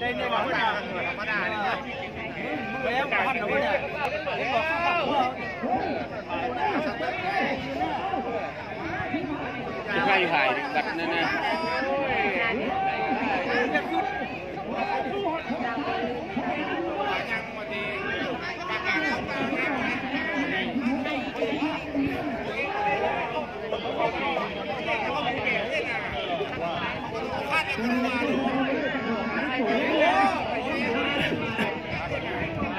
đây đây bóng đà. Bóng đà này mấy em có hẳn đâu nhỉ em có hẳn không? Chúng ta phải đặt lên nè Thank you.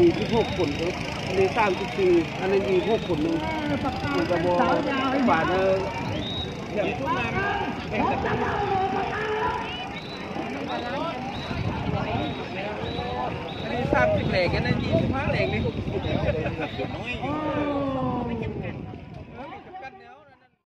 มีที่พวกผลครับอันนี้สามสิบสี่อันนี้มีพวกผลหนึ่งมันจะบอกบาทเอออย่างทุกงานอันนี้สามสิบเหล็กอันนั้นยี่สิบห้าเหล็กเลย